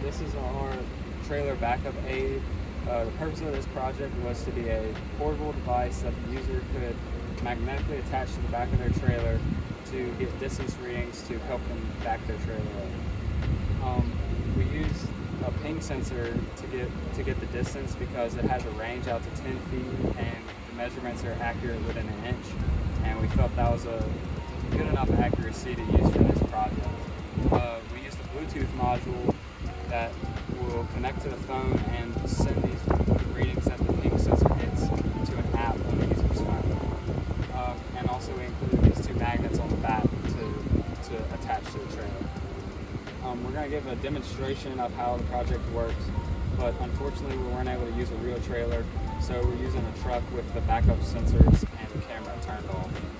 This is our trailer backup aid. Uh, the purpose of this project was to be a portable device that the user could magnetically attach to the back of their trailer to get distance readings to help them back their trailer up. Um, we use a ping sensor to get to get the distance because it has a range out to 10 feet and the measurements are accurate within an inch and we felt that was a good enough accuracy to use for this project. Uh, we used a Bluetooth module that will connect to the phone and send these readings that the ping sensor hits to an app on the user's phone. Uh, and also we included these two magnets on the back to, to attach to the trailer. Um, we're going to give a demonstration of how the project works, but unfortunately we weren't able to use a real trailer, so we're using a truck with the backup sensors and the camera turned on.